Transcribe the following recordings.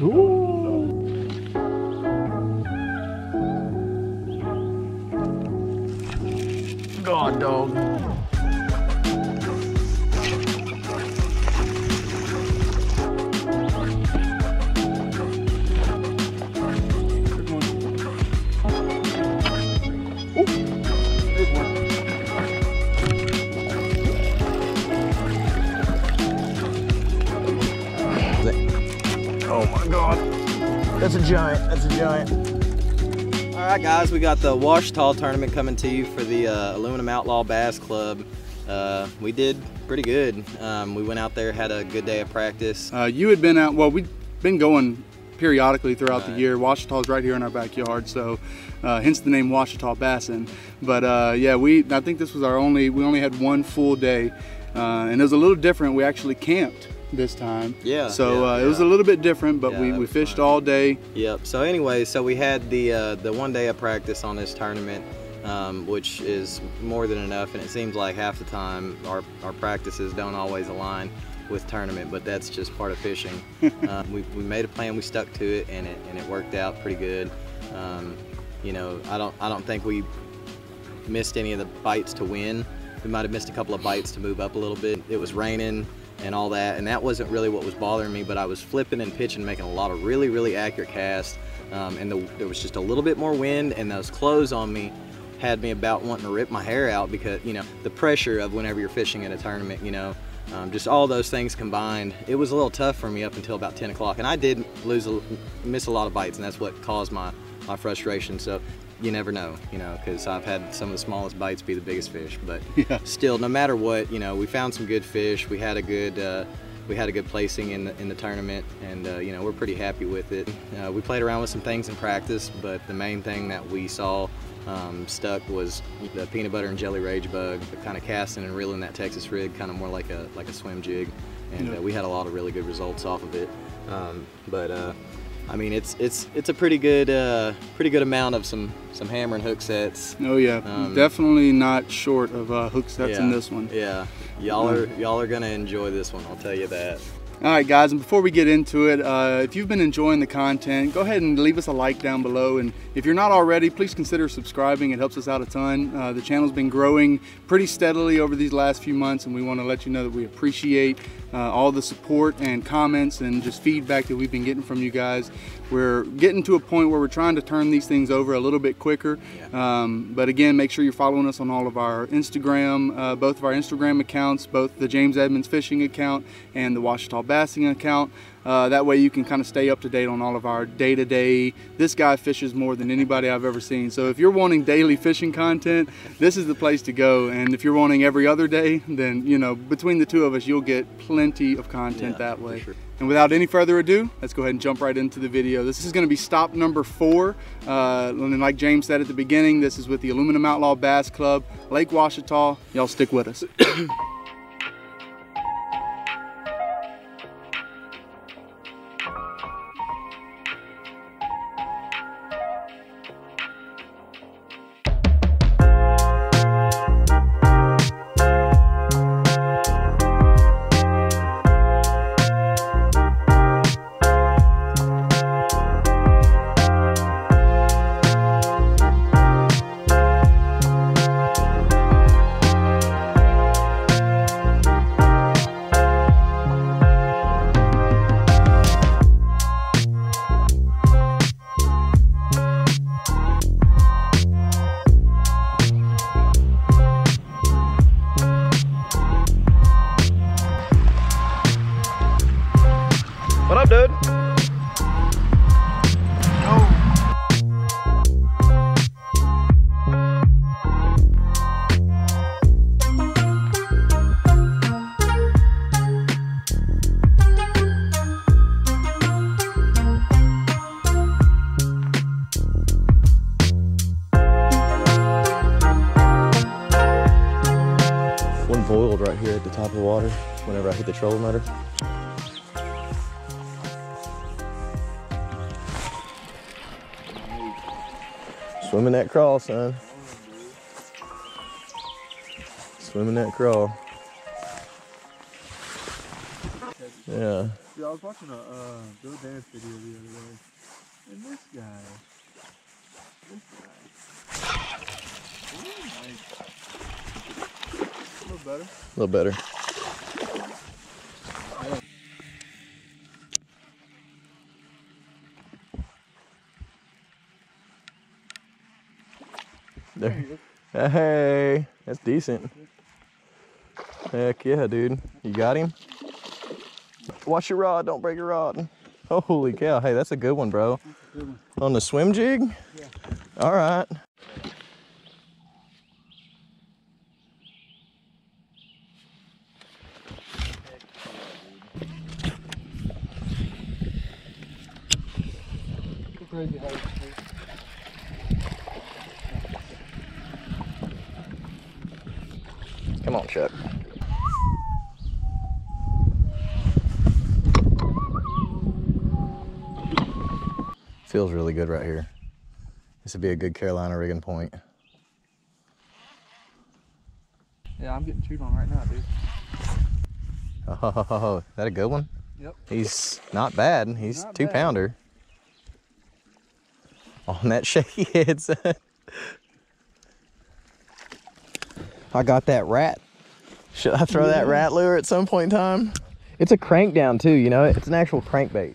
Cool. God, dog. That's a giant. That's a giant. All right, guys, we got the Ouachita tournament coming to you for the uh, Aluminum Outlaw Bass Club. Uh, we did pretty good. Um, we went out there, had a good day of practice. Uh, you had been out, well, we've been going periodically throughout the Right. year. Ouachita's right here in our backyard, so uh, hence the name Ouachita Bassin. But uh, yeah, we I think this was our only, we only had one full day, uh, and it was a little different. We actually camped this time. Yeah, So yeah, uh, it was a little bit different, but Yeah, we, we fished fun. all day. Yep. So anyway, so we had the uh, the one day of practice on this tournament, um, which is more than enough, and it seems like half the time our our practices don't always align with tournament, but that's just part of fishing. uh, we, we made a plan, we stuck to it, and it and it worked out pretty good. Um, you know, I don't I don't think we missed any of the bites to win. We might have missed a couple of bites to move up a little bit. It was raining and all that, and that wasn't really what was bothering me, but I was flipping and pitching, making a lot of really, really accurate casts, um, and the, there was just a little bit more wind, and those clothes on me had me about wanting to rip my hair out because, you know, the pressure of whenever you're fishing at a tournament, you know, um, just all those things combined, it was a little tough for me up until about 10 o'clock, and I did lose, a, miss a lot of bites, and that's what caused my, my frustration. So you never know, you know, because I've had some of the smallest bites be the biggest fish. But Yeah. still, no matter what, you know, we found some good fish. We had a good, uh, we had a good placing in the in the tournament, and uh, you know, we're pretty happy with it. Uh, we played around with some things in practice, but the main thing that we saw um, stuck was the peanut butter and jelly rage bug, kind of casting and reeling that Texas rig, kind of more like a like a swim jig, and Yeah. uh, we had a lot of really good results off of it. Um, but uh, I mean, it's it's it's a pretty good uh, pretty good amount of some some hammer and hook sets. Oh yeah, Um, definitely not short of uh, hook sets in this one. Yeah, y'all are y'all are gonna enjoy this one. I'll tell you that. All right, guys, and before we get into it, uh, if you've been enjoying the content, go ahead and leave us a like down below. And if you're not already, please consider subscribing. It helps us out a ton. Uh, the channel's been growing pretty steadily over these last few months, and we want to let you know that we appreciate uh, all the support and comments and just feedback that we've been getting from you guys. We're getting to a point where we're trying to turn these things over a little bit quicker. Um, but again, make sure you're following us on all of our Instagram, uh, both of our Instagram accounts, both the James Edmonds Fishing account and the Ouachita Bassing account. Uh, that way you can kind of stay up to date on all of our day-to-day. This guy fishes more than anybody I've ever seen. So if you're wanting daily fishing content, this is the place to go. And if you're wanting every other day, then you know between the two of us, you'll get plenty of content Yeah, that way. And without any further ado, let's go ahead and jump right into the video. This is going to be stop number four. Uh, and like James said at the beginning, this is with the Aluminum Outlaw Bass Club, Lake Ouachita. Y'all stick with us. at the top of the water whenever I hit the trolling motor. Swimming that crawl, son. Swimming that crawl. Yeah. Dude, I was watching a uh, Bill Dance video the other day, and this guy, this guy, little better. A little better. There. Hey, that's decent. Heck yeah, dude. You got him? Watch your rod, don't break your rod. Holy cow. Hey, that's a good one, bro. On the swim jig? Yeah. All right. Come on, Chuck. Feels really good right here. This would be a good Carolina rigging point. Yeah, I'm getting chewed on right now, dude. Oh, is that a good one? Yep. He's not bad. He's Not two bad. pounder. On that shaky head, son. I got that rat. Should I throw that rat lure at some point in time? It's a crank down too, you know? It's an actual crankbait.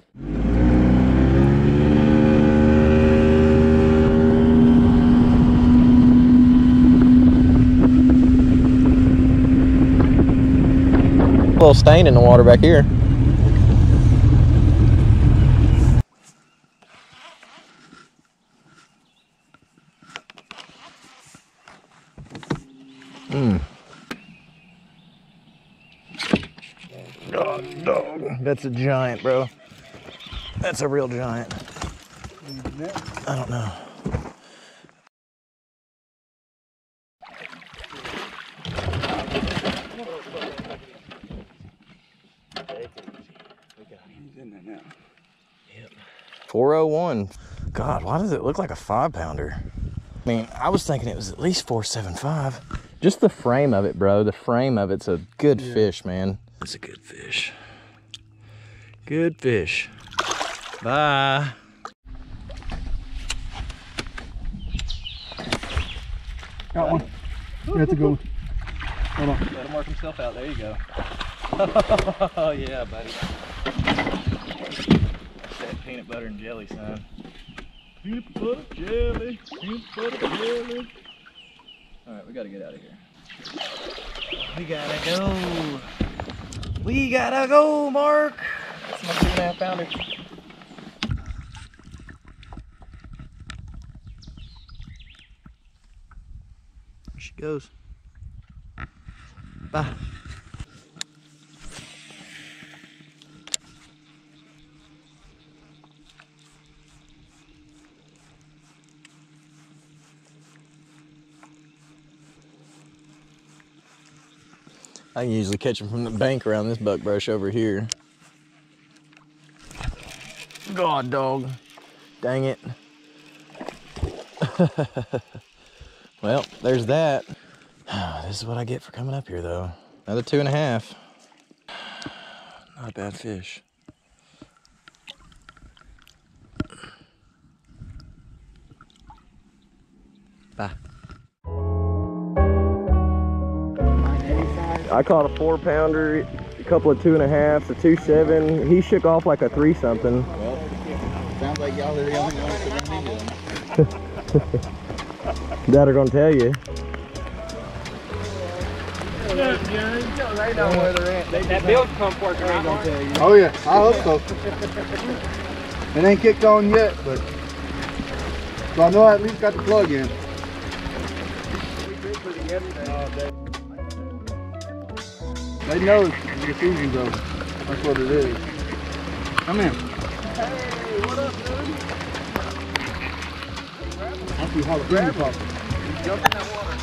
A little stain in the water back here. God, dog. That's a giant, bro. That's a real giant. I don't know. He's in there now. 401. God, why does it look like a five pounder? I mean, I was thinking it was at least 475. Just the frame of it, bro. The frame of it's a good fish, man. It's a good fish. Good fish. Bye. Got one. That's a good one. Hold on. Let him work himself out. There you go. oh yeah, buddy. That's that peanut butter and jelly, son. Peanut butter jelly. Peanut butter jelly. All right, we gotta get out of here. We gotta go. We gotta go, Mark. That's my two and a half pounder. There she goes. Bye. I can usually catch them from the bank around this buck brush over here. God, dog. Dang it. well, there's that. this is what I get for coming up here, though. Another two and a half. Not a bad fish. Bye. I caught a four pounder, a couple of two and a halves, a two seven. He shook off like a three something. Sounds like y'all are the only ones that run into them. That are gonna tell you. Oh yeah, I hope so. It ain't kicked on yet, but so I know I at least got the plug in. They know it's the diffusion zone. That's what it is. Come in. Hey, what up, dude? I see jalapeno popping. Jump in that water.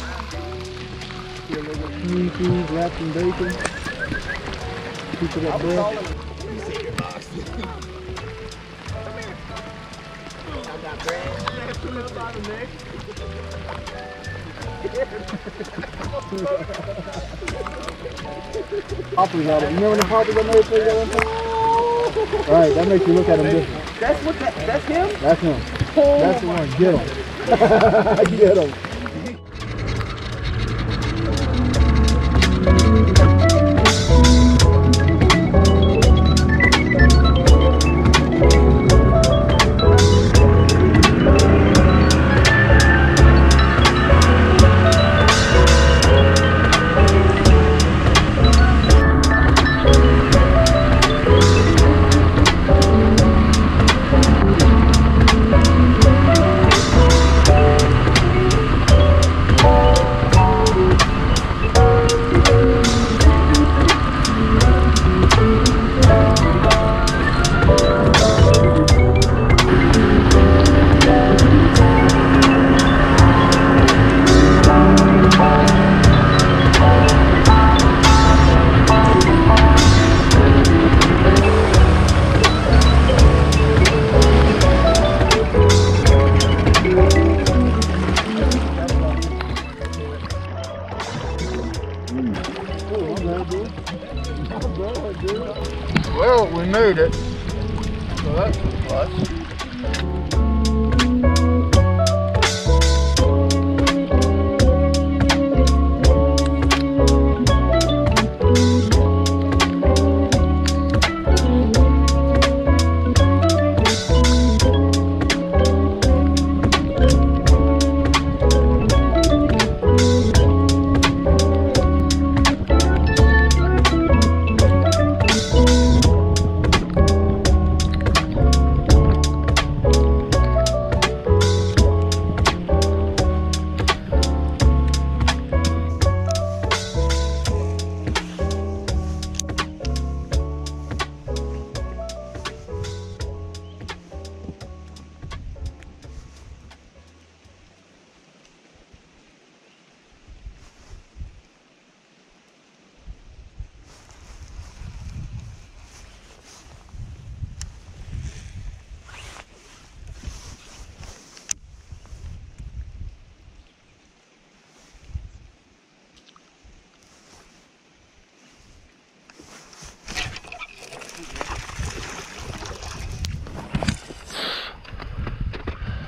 See a little cheese, cheese wrapped in bacon. Piece of that bread. Poppers out of it. You remember the poppers I made for you that one time? All right, that makes you look at him different. That's what that, that's him? That's him. That's the one. Get him. Get him.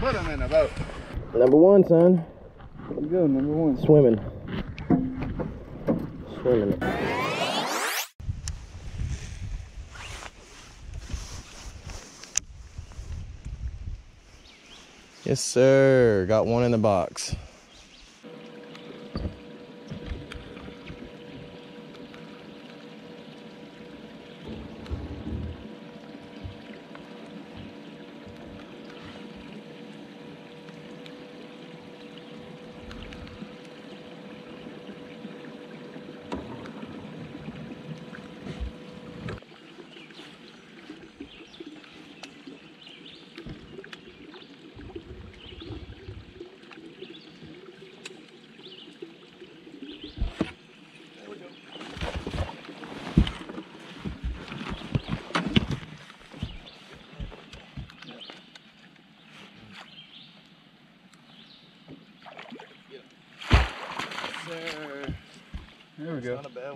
Put him in a boat. Number one, son. You go, number one. Swimming. Swimming. Yes, sir. Got one in the box.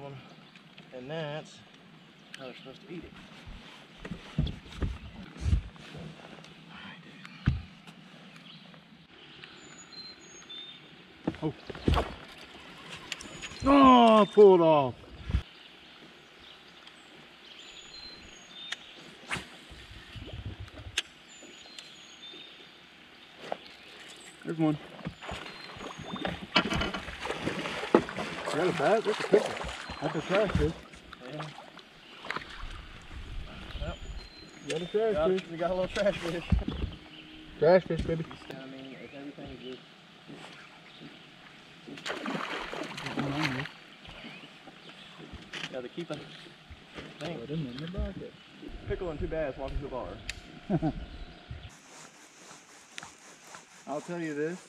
One. And that's how they're supposed to eat it. Oh, pulled off. There's one. Got a bag? That's a picture. That's a trash fish. Yeah. Got a trash Got, fish. we got a little trash fish. Trash fish, baby. I mean, if everything's just gotta keep a thing. Put him in the bucket. Pickle and two bass walking to the bar. I'll tell you this,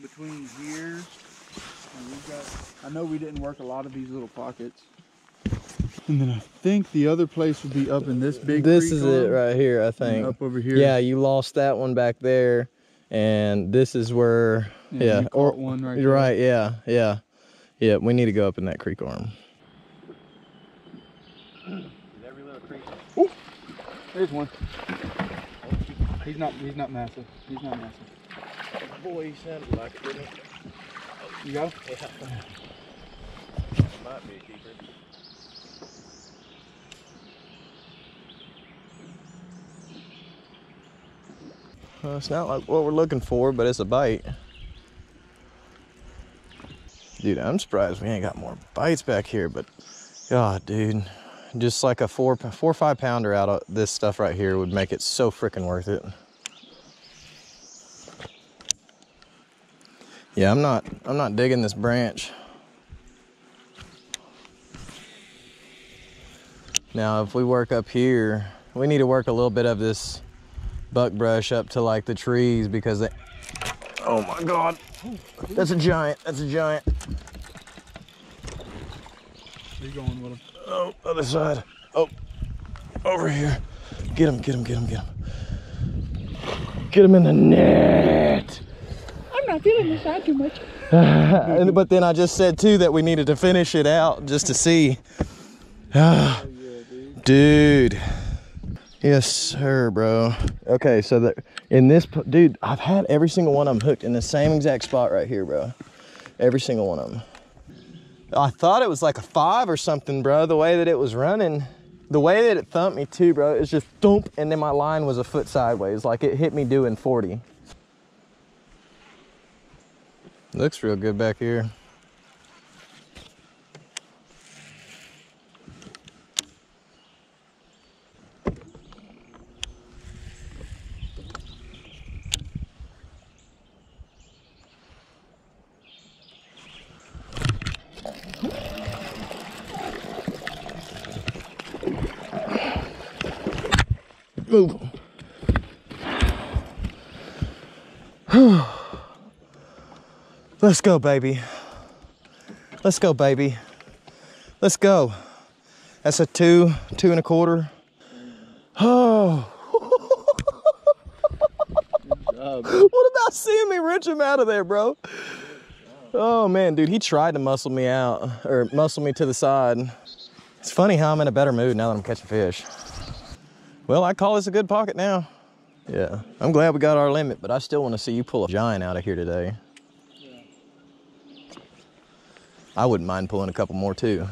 between here got, I know we didn't work a lot of these little pockets. And then I think the other place would be up in this big This creek is it right here, I and think. Up over here. Yeah, you lost that one back there, and this is where. And Yeah, you or caught one right you're right. Yeah, yeah, yeah. We need to go up in that creek arm. Every little creek. There's one. He's not. He's not massive. He's not massive. Boy, he sounded like it, didn't he? You go. Yeah. Might be a keeper. Well, it's not like what we're looking for, but it's a bite. Dude, I'm surprised we ain't got more bites back here, but God, dude, just like a four, four or five pounder out of this stuff right here would make it so freaking worth it. Yeah, I'm not, I'm not digging this branch. Now, if we work up here, we need to work a little bit of this buck brush up to like the trees because they, oh my God, that's a giant, that's a giant. Where you going with him? Oh, other side. Oh, over here. Get him, get him, get him, get him. Get him in the net. Not feeling this out too much. But then I just said too that we needed to finish it out just to see. Ah, dude. Yes, sir, bro. Okay, so that in this, dude, I've had every single one of them hooked in the same exact spot right here, bro. Every single one of them. I thought it was like a five or something, bro. The way that it was running, the way that it thumped me too, bro. It's just thump, and then my line was a foot sideways, like it hit me doing 40. Looks real good back here. Move. Let's go, baby. Let's go, baby. Let's go. That's a two, two and a quarter. Oh. what about seeing me wrench him out of there, bro? Oh man, dude, he tried to muscle me out or muscle me to the side. It's funny how I'm in a better mood now that I'm catching fish. Well, I call this a good pocket now. Yeah, I'm glad we got our limit, but I still want to see you pull a giant out of here today. I wouldn't mind pulling a couple more too.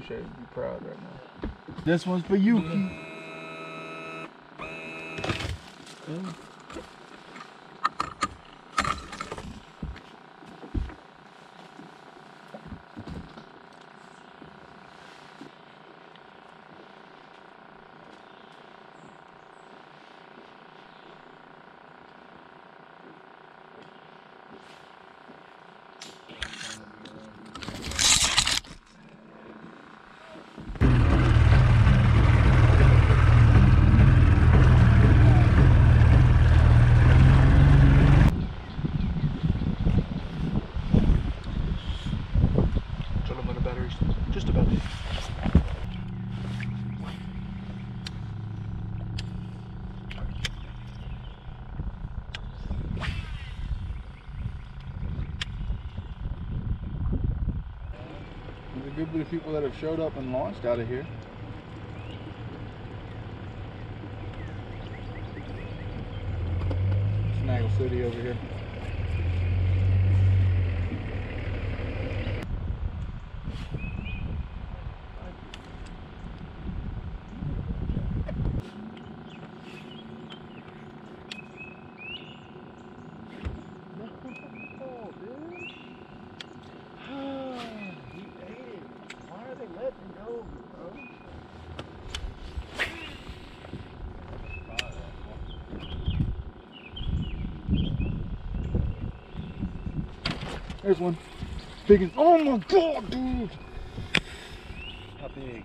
Poche would be proud right now. This one's for you, Keith. Gentlemen, Of people that have showed up and launched out of here. There's one. Big as, oh my god, dude! How big?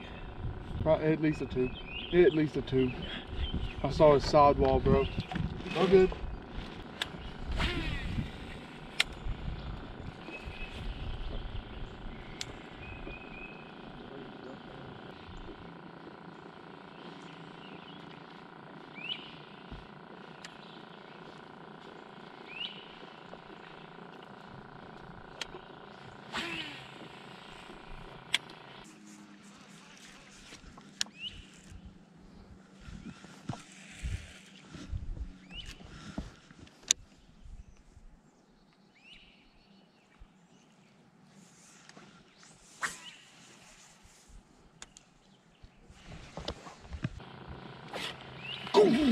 Probably at least a two. At least a two. I saw his sidewall, bro. All good. What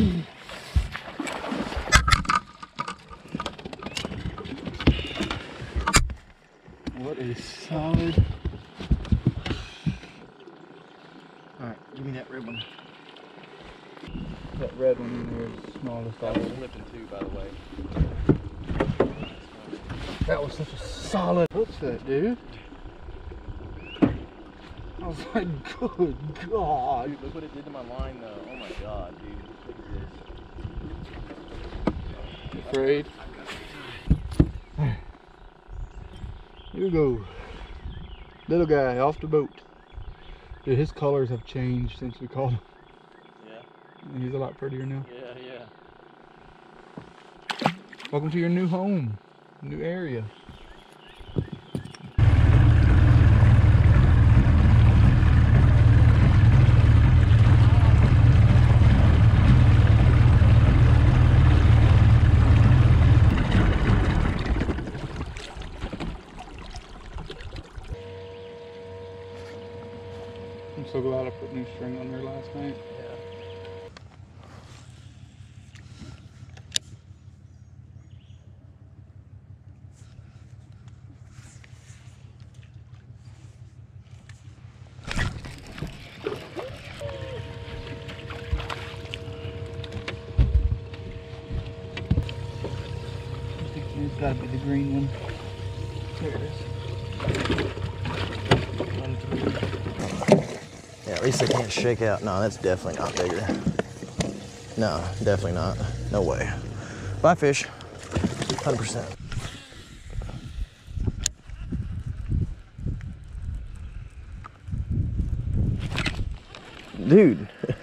a solid. Alright, give me that red one. That red one in there is the smallest That was flipping too, by the way. That was such a solid. What's that, dude? I was like, good God. Dude, look what it did to my line, though. Oh my god, dude. Look at this. Afraid. Here we go. Little guy off the boat. Dude, his colors have changed since we called him. Yeah, He's a lot prettier now. yeah, yeah. Welcome to your new home, new area. I'm so glad I put new string on there last night. It's gotta be the green one. There it is. Yeah, at least they can't shake out. No, that's definitely not bigger. No, definitely not. No way. Bye, fish. 100%. Dude.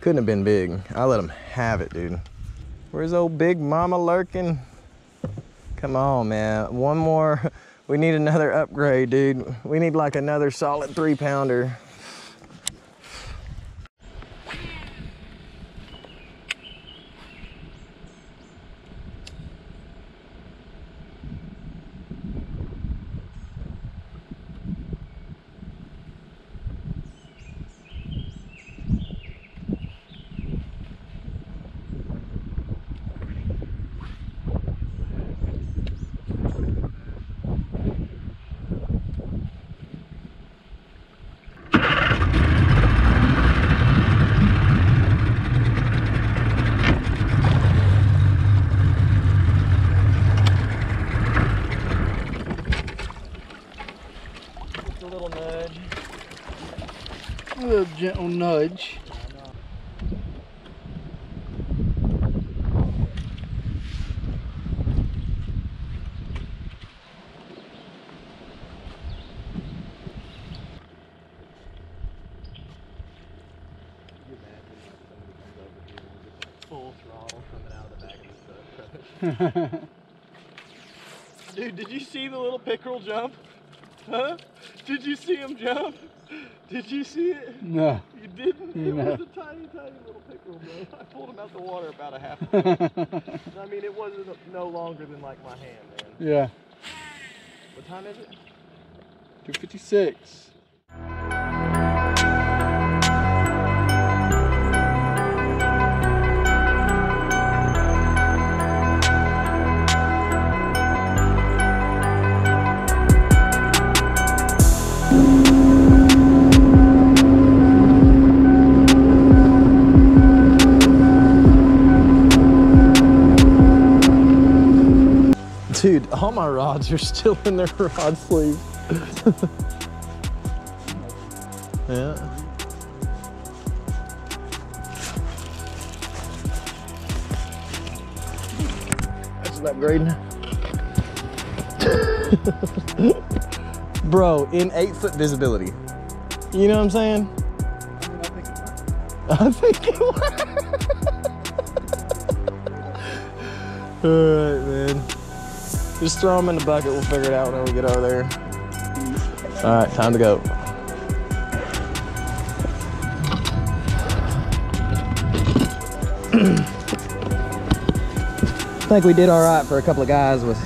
Couldn't have been big. I let him have it, dude. Where's old Big Mama lurking? Come on, man. One more. We need another upgrade, dude. We need like another solid three pounder. Just a little nudge. A little gentle nudge. Full throttle coming out of the back of the. Dude, did you see the little pickerel jump? Huh? Did you see him jump? Did you see it? No. You didn't? It No. was a tiny, tiny little pickerel, bro. I pulled him out the water about a half a foot. I mean, it wasn't no longer than like my hand, man. yeah. What time is it? 256. all my rods are still in their rod sleeve. yeah. That's an upgrade, Bro, in eight foot visibility. You know what I'm saying? I think it worked. All right, man. Just throw them in the bucket. We'll figure it out when we get over there. Alright, time to go. I think we did all right for a couple of guys with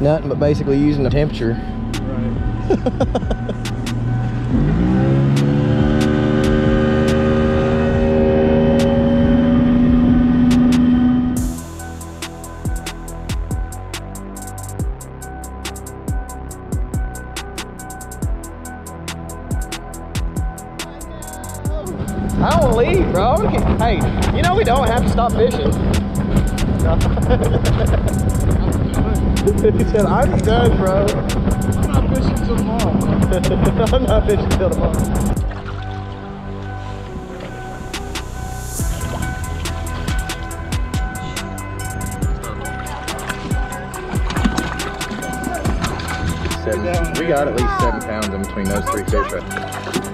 nothing but basically using the temperature. I fishing. he said, I'm done, bro. I'm not fishing till tomorrow. I'm not fishing till tomorrow. Seven, we got at least seven pounds in between those three fish right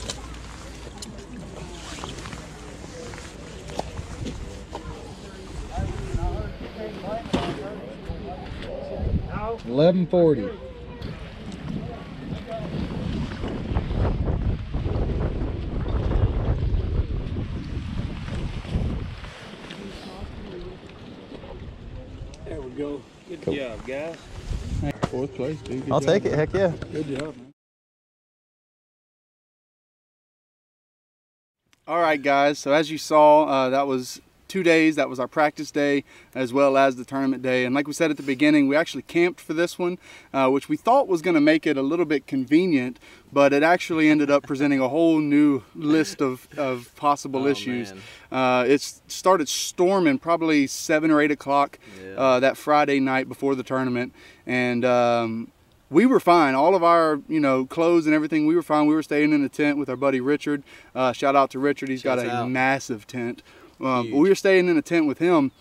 1140. There we go. Good cool. job, guys. Fourth place, dude. Good I'll job, take it. Man. Heck yeah. Good job, man. All right, guys. So as you saw, uh, that was two days. That was our practice day as well as the tournament day. And like we said at the beginning, we actually camped for this one, uh, which we thought was going to make it a little bit convenient, but it actually ended up presenting a whole new list of, of possible Oh, issues. Uh, it started storming probably seven or eight o'clock Yeah. uh, that Friday night before the tournament, and um, we were fine. All of our, you know, clothes and everything, we were fine. We were staying in a tent with our buddy Richard. Uh, shout out to Richard. He's got a out. massive tent. Um, we were staying in a tent with him,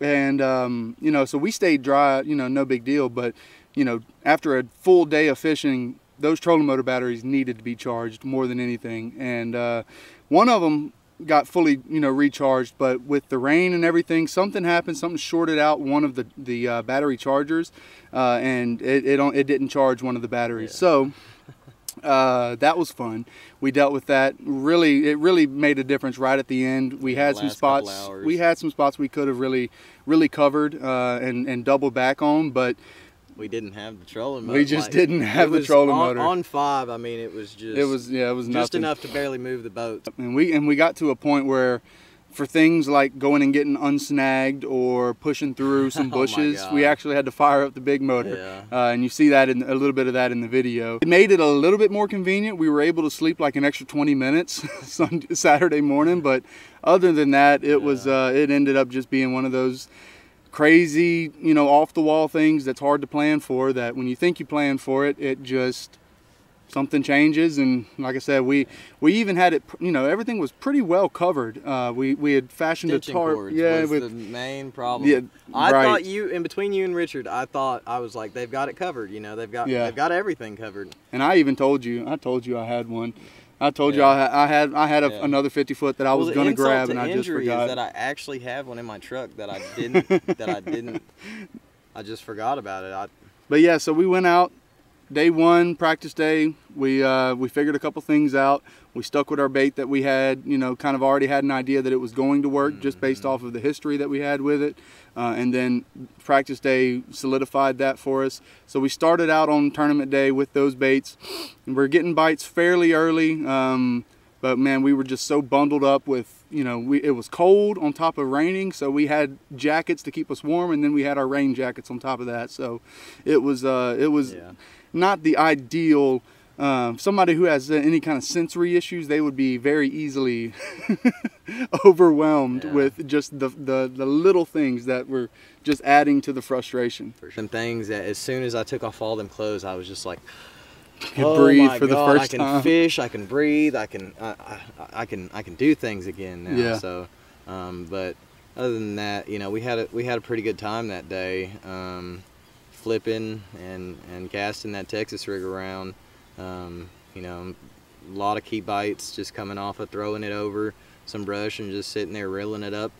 and um, you know, so we stayed dry. You know, no big deal. But you know, after a full day of fishing, those trolling motor batteries needed to be charged more than anything. And uh, one of them got fully, you know, recharged. But with the rain and everything, something happened. Something shorted out one of the the uh, battery chargers, uh, and it it, it didn't charge one of the batteries. So uh, that was fun. We dealt with that. Really, it really made a difference right at the end. We Yeah, had some spots. We had some spots we could have really, really covered uh, and and doubled back on, but We didn't have the trolling motor. We just didn't have the trolling on, motor. On five, I mean, it was just it was yeah, it was just nothing. enough to barely move the boat. And we and we got to a point where, for things like going and getting unsnagged or pushing through some Oh bushes, we actually had to fire up the big motor. Yeah. Uh, and you see that in a little bit of that in the video. It made it a little bit more convenient. We were able to sleep like an extra 20 minutes Sunday, Saturday morning, but other than that, it was uh, it ended up just being one of those crazy, you know, off the wall things that's hard to plan for. That when you think you plan for it, it just something changes and like I said we we even had it you know everything was pretty well covered uh, we we had fashioned Stitching a tarp yeah was with the main problem. Yeah, I right. thought you, in between you and Richard, I thought I was like, they've got it covered. You know, they've got Yeah. they've got everything covered. and I even told you I told you I had one I told you Yeah. I, I had I had a, Yeah. another 50 foot that I was well, the gonna insult grab to and I just forgot that I actually have one in my truck that I didn't that I didn't I just forgot about it. I, But yeah, so we went out day one, practice day. We uh, we figured a couple things out. We stuck with our bait that we had, you know, kind of already had an idea that it was going to work just based off of the history that we had with it. Uh, and then practice day solidified that for us. So we started out on tournament day with those baits. And we're getting bites fairly early. Um, But man, we were just so bundled up with, you know, we, it was cold on top of raining, so we had jackets to keep us warm, and then we had our rain jackets on top of that. So it was, uh, it was Yeah. Not the ideal. Um, somebody who has any kind of sensory issues, they would be very easily overwhelmed Yeah. with just the, the the little things that were just adding to the frustration. Some things that as soon as I took off all them clothes, I was just like, oh breathe for the God, first I can time." fish, I can breathe, I can, I, I, I can, I can do things again now. Yeah. So, um, but other than that, you know, we had a we had a pretty good time that day, um, flipping and and casting that Texas rig around. Um, you know, a lot of key bites just coming off of throwing it over some brush and just sitting there reeling it up.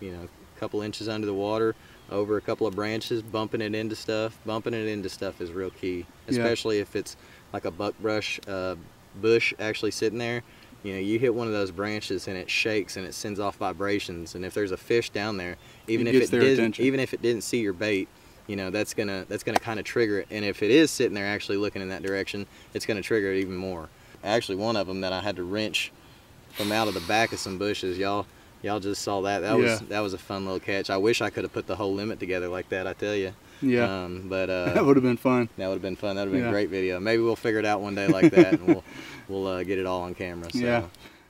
You know, a couple inches under the water, over a couple of branches, bumping it into stuff. Bumping it into stuff is real key, Yeah. especially if it's like a buckbrush uh, bush actually sitting there. You know, you hit one of those branches and it shakes and it sends off vibrations. And if there's a fish down there, even It if it didn't, attention. even if it didn't see your bait, you know that's gonna that's gonna kind of trigger it. And if it is sitting there actually looking in that direction, it's gonna trigger it even more. Actually, one of them that I had to wrench from out of the back of some bushes, y'all. Y'all just saw that. That was that was a fun little catch. I wish I could have put the whole limit together like that. I tell you. Yeah, Um, but uh, that would have been fun. that would have been fun. That would have been Yeah. a great video. Maybe we'll figure it out one day like that, and we'll we'll uh, get it all on camera. So. Yeah.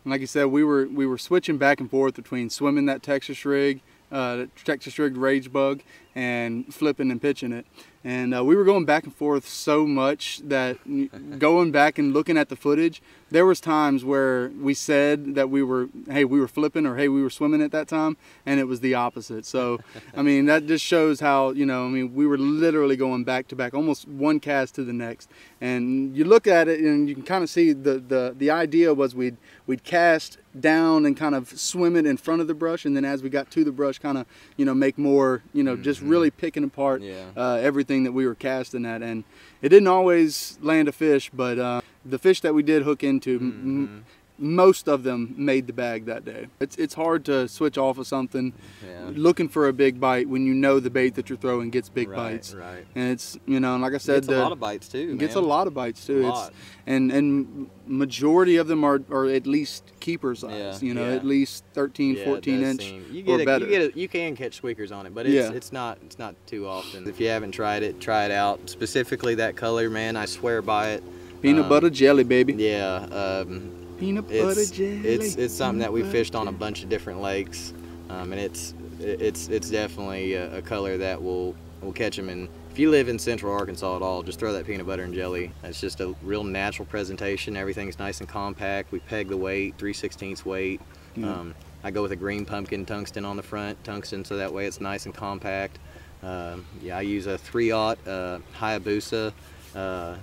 And like you said, we were we were switching back and forth between swimming that Texas rig, uh, Texas rig rage bug, and flipping and pitching it. And uh, we were going back and forth so much that going back and looking at the footage, there was times where we said that we were, hey, we were flipping or hey, we were swimming at that time, and it was the opposite. So, I mean, that just shows how you know, I mean, we were literally going back to back, almost one cast to the next. And you look at it, and you can kind of see the the the idea was we'd we'd cast down and kind of swim it in front of the brush, and then as we got to the brush, kind of you know make more, you know, just really picking apart Yeah. uh, everything that we were casting at, and it didn't always land a fish, but uh, the fish that we did hook into, m- mm-hmm. most of them made the bag that day. It's it's hard to switch off of something Yeah. looking for a big bite when you know the bait that you're throwing gets big Right, bites, right. and it's you know, and like I said, It's a the- lot of bites too. it gets a lot of bites too. A It's lot. and and majority of them are, are at least keeper size. Yeah, you know, yeah. at least 13, Yeah, it 14 inch seem- you or get a, better. You, get a, you can catch squeakers on it, but it's Yeah. it's not it's not too often. If you haven't tried it, try it out. Specifically that color, man, I swear by it. Peanut Um, butter jelly, baby. Yeah, um, Peanut butter it's jelly. it's it's something that we fished on a bunch of different lakes, um, and it's it's it's definitely a, a color that will will catch them. And if you live in Central Arkansas at all, just throw that peanut butter and jelly. It's just a real natural presentation. Everything's nice and compact. We peg the weight, 3 16ths weight. Yeah. Um, I go with a green pumpkin tungsten on the front, tungsten, so that way it's nice and compact. Um, yeah, I use a 3-aught uh, Hayabusa. Uh,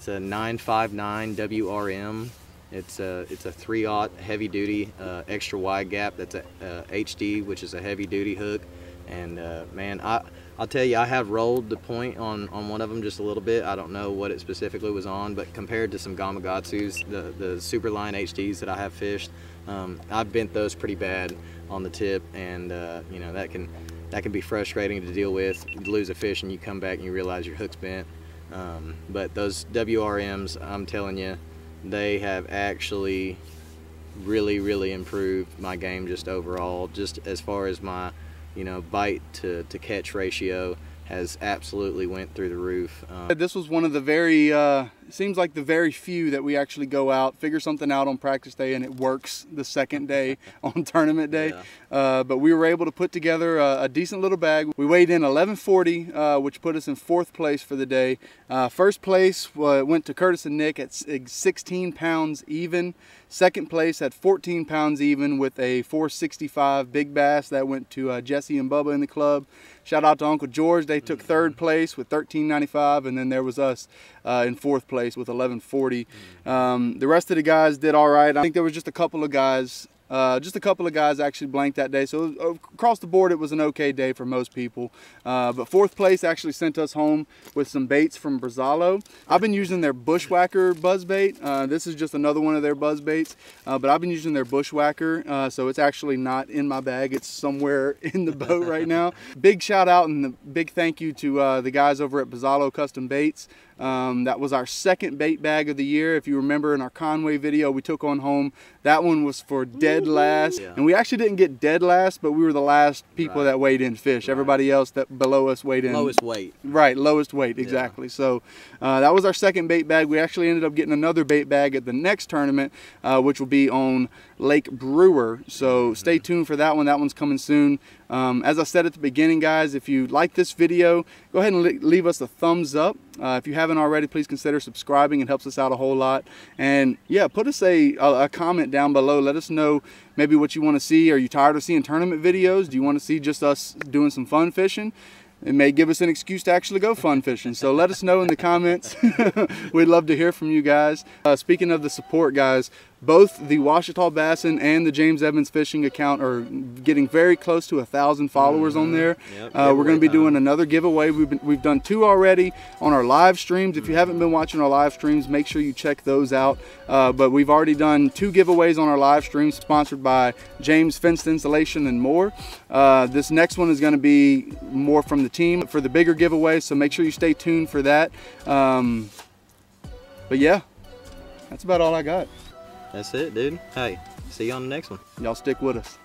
it's a 959 WRM. It's a it's a 3-aught heavy duty uh, extra wide gap. That's a, uh HD, which is a heavy duty hook. And uh, man, I I'll tell you, I have rolled the point on on one of them just a little bit. I don't know what it specifically was on, but compared to some Gamakatsus, the the Superline HDs that I have fished, um, I've bent those pretty bad on the tip, and uh, you know that can that can be frustrating to deal with. You lose a fish and you come back and you realize your hook's bent. Um, but those WRMs, I'm telling you, they have actually really, really improved my game just overall. Just as far as my, you know, bite to, to catch ratio has absolutely went through the roof. Um, This was one of the very, uh, seems like the very few that we actually go out, figure something out on practice day, and it works the second day on tournament day. Uh, but we were able to put together a, a decent little bag. We weighed in 1140, uh, which put us in fourth place for the day. Uh, first place uh, went to Curtis and Nick at 16 pounds even. Second place at 14 pounds even with a 465 big bass. That went to uh, Jesse and Bubba in the club. Shout out to Uncle George. They took third place with 13.95, and then there was us uh, in fourth place with 11.40. Um, the rest of the guys did all right. I think there was just a couple of guys. Uh, just a couple of guys actually blanked that day. So uh, across the board, it was an okay day for most people. Uh, but fourth place actually sent us home with some baits from Brazalo. I've been using their Bushwhacker buzz bait. Uh, this is just another one of their buzz baits. Uh, but I've been using their Bushwhacker. Uh, so it's actually not in my bag. It's somewhere in the boat right now. Big shout out and a big thank you to the guys over at Brazalo Custom Baits. Um, that was our second bait bag of the year. If you remember in our Conway video, we took on home. That one was for dead last, Yeah. and we actually didn't get dead last, but we were the last people Right. that weighed in fish. Everybody else that below us weighed in Lowest weight. Right, lowest weight, exactly. So uh, that was our second bait bag. We actually ended up getting another bait bag at the next tournament, uh, which will be on Lake Brewer. So stay tuned for that one. That one's coming soon. Um, as I said at the beginning, guys, if you like this video, go ahead and leave us a thumbs up. Uh, if you haven't already, please consider subscribing. It helps us out a whole lot. And yeah, put us a, a, a comment down below. Let us know maybe what you want to see. Are you tired of seeing tournament videos? Do you want to see just us doing some fun fishing? it may give us an excuse to actually go fun fishing. So let us know in the comments. We'd love to hear from you guys. Uh, speaking of the support, guys, both the Ouachita Bassin and the James Evans Fishing account are getting very close to a thousand followers on there. Yep, Uh, we're going to be doing another giveaway. We've been, we've done two already on our live streams. If you haven't been watching our live streams, make sure you check those out. Uh, but we've already done two giveaways on our live streams, sponsored by James Fenced Installation and more. Uh, this next one is going to be more from the team for the bigger giveaway. So make sure you stay tuned for that. Um, but yeah, that's about all I got. That's it, dude. Hey, see you on the next one. Y'all stick with us.